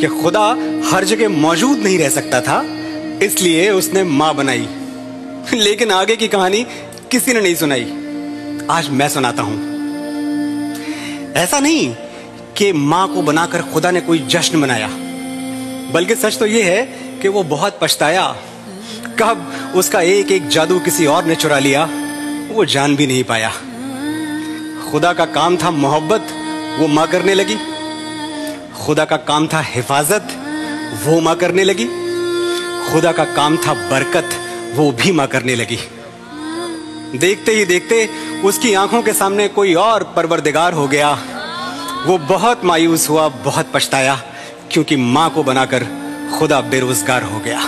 कि खुदा हर जगह मौजूद नहीं रह सकता था, इसलिए उसने माँ बनाई। लेकिन आगे की कहानी किसी ने नहीं सुनाई। आज मैं सुनाता हूँ। ऐसा नहीं कि माँ को बनाकर खुदा ने कोई जश्न मनाया, बल्कि सच तो यह है कि वो बहुत पछताया। कब उसका एक एक जादू किसी और ने चुरा लिया, वो जान भी नहीं पाया। खुदा का काम था मोहब्बत, वो माँ करने लगी। खुदा का काम था हिफाजत, वो माँ करने लगी। खुदा का काम था बरकत, वो भी माँ करने लगी। देखते ही देखते उसकी आँखों के सामने कोई और परवरदिगार हो गया। वो बहुत मायूस हुआ, बहुत पछताया, क्योंकि माँ को बनाकर खुदा बेरोजगार हो गया।